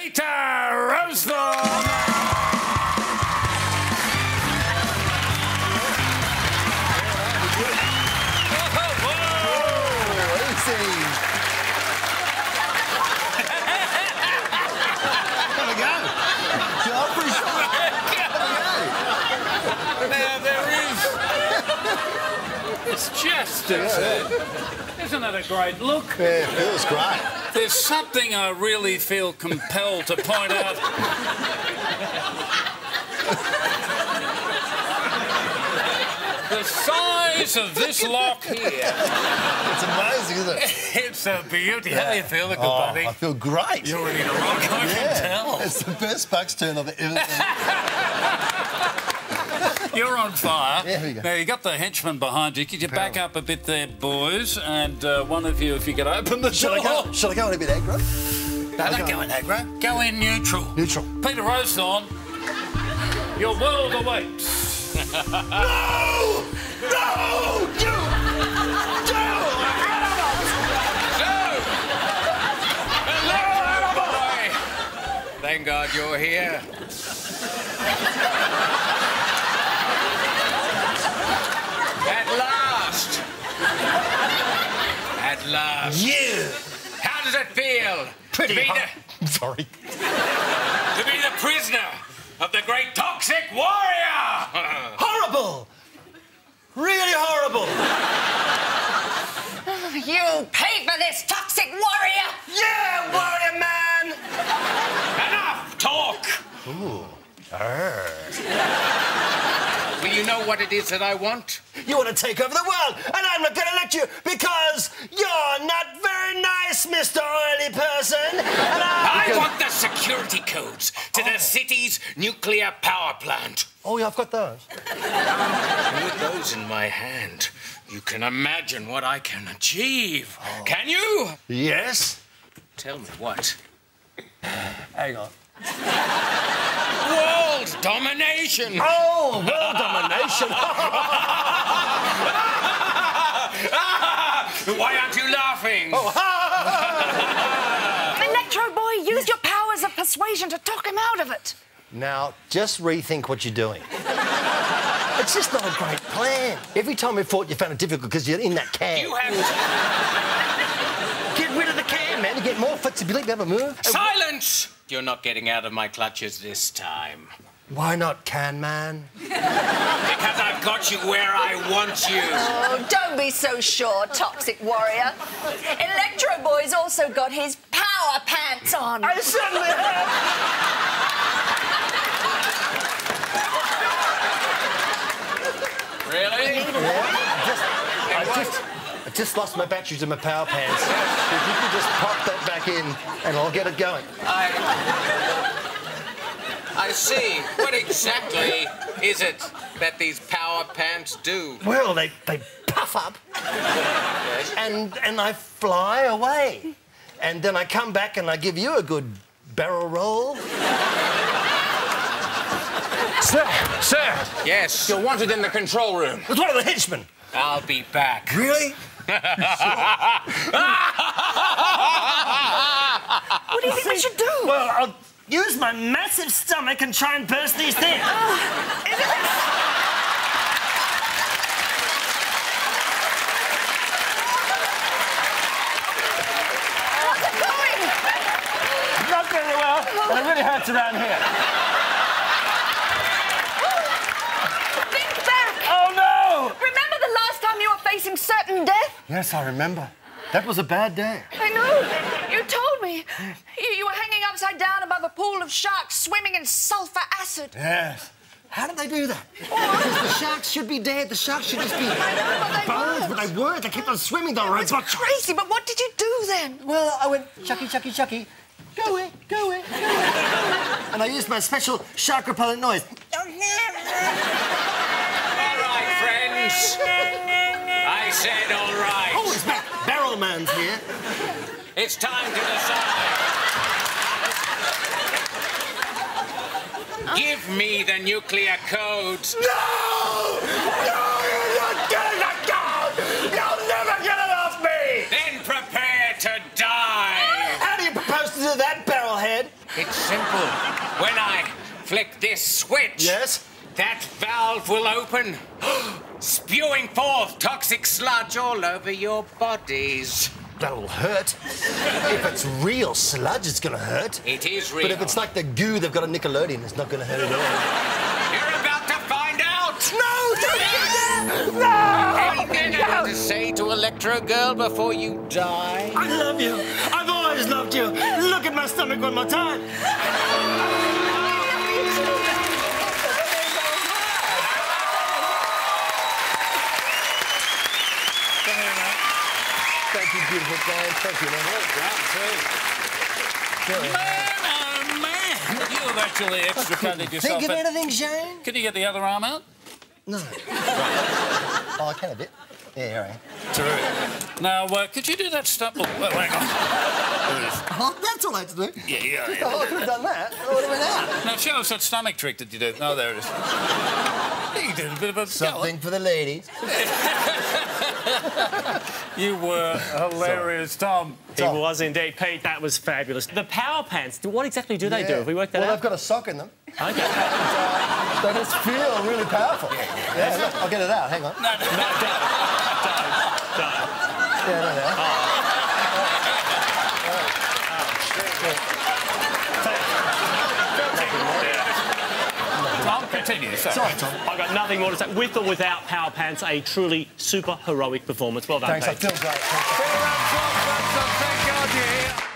Peter Rowsthorn. Gotta go. Joffrey's Now there is. It's just absurd. Isn't it a great look? Yeah, it feels great. There's something I really feel compelled to point out. the size of this lock here. It's amazing, isn't it? It's a beauty. How do you feel, good Oh, buddy? I feel great. You're ready to rock, I can tell. it's the best bucks turn I've ever seen. You're on fire. There we go. Now, you got the henchman behind you. Could you back up a bit there, boys? And uh, one of you, if you could open the Shall I door. go? Shall I go in a bit aggro? No, don't go in aggro. Go in neutral. Neutral. Peter Rowsthorn, your world awaits. No! No! You! Thank God you're here. At last. At last. You! How does it feel? Pretty to be, hot. Sorry. to be the prisoner of the great toxic warrior. Horrible! Really horrible! You paid for this, toxic warrior! Yeah, warrior man! Enough talk. Ooh. Will you know what it is that I want? You want to take over the world, and I'm not going to let you because you're not very nice, Mr. Oily Person. And I... I want the security codes to the oh. city's nuclear power plant. Oh, yeah, I've got those. With those in my hand, you can imagine what I can achieve. Oh. Can you? Yes? Tell me what. Hang on. World domination. Oh, world domination. Why aren't you laughing? Oh. Electro Boy, use your powers of persuasion to talk him out of it. Now, just rethink what you're doing. It's just not a great plan. Every time we fought, you found it difficult because you're in that can. You have Get rid of the can, man, to get more flexibility, be able to move. silence. You're not getting out of my clutches this time. Why not, can man? Because I've got you where I want you. Oh, don't be so sure, toxic warrior. Electro Boy's also got his power pants on. I certainly have. Really? I just, I just lost my batteries in my power pants. if you could just pop that back in, and I'll get it going. I. I see. What exactly is it that these power pants do? Well, they, they puff up, and and I fly away, and then I come back and I give you a good barrel roll. Sir, sir, Yes, you're wanted in the control room. It's one of the henchmen. I'll be back. Really? What do you think we should do? Well, I'll use my massive stomach and try and burst these things. Going? Not very well, and it really hurts around here. Think back. Oh no! Remember the last time you were facing certain death? Yes, I remember. That was a bad day. I know. You told me. You, you were hanging upside down above a pool of sharks swimming in sulfur acid. Yes. How did they do that? Because the sharks should be dead. The sharks should just be I know, but they bones, weren't. but they weren't. They kept on swimming. They were It's robots. crazy, but what did you do then? Well, I went chucky, chucky, chucky. Go away, go away, go away. and I used my special shark repellent noise. All right, friends. I said all right. Oh, it's back. Barrel Man's here. It's time to decide. Give me the nuclear codes. No! No, you're not getting that gun! You'll never get it off me! Then prepare to die. How do you propose to do that, Barrelhead? It's simple. When I flick this switch, Yes? that valve will open, spewing forth toxic sludge all over your bodies. That'll hurt. if it's real sludge, it's gonna hurt. It is real. But if it's like the goo they've got a Nickelodeon, it's not gonna hurt at all. You're about to find out! No! No! Anything I want to say to Electro Girl before you die? I love you. I've always loved you. Look at my stomach one more time. Beautiful Dan. Thank you, man. Man, oh man! You have actually extricated yourself. Think of anything, Shane? Can you get the other arm out? No. oh, I can a bit. Yeah, all right. Terrific. Now, uh, could you do that stuff? Oh, well, hang on. There it is. Oh, that's all I had to do. Yeah, yeah, Oh, yeah. I could have done that. I would have went out. Now, show us that stomach trick that you did. Oh, there it is. You did a bit of a Something for the ladies. You were hilarious, Tom. He was indeed, Pete. That was fabulous. The power pants. What exactly do they do? Have we worked that well, out? Well, they've got a sock in them. Okay. They just feel really powerful. Yeah, look, I'll get it out. Hang on. no, don't, don't, don't. Yeah, no, no. Oh. Tom, continue. Sorry. Sorry, Tom. I've got nothing more to say. With or without power pants, a truly super heroic performance. Well done, Thanks, I feel great. Thank you. Thank God you're here.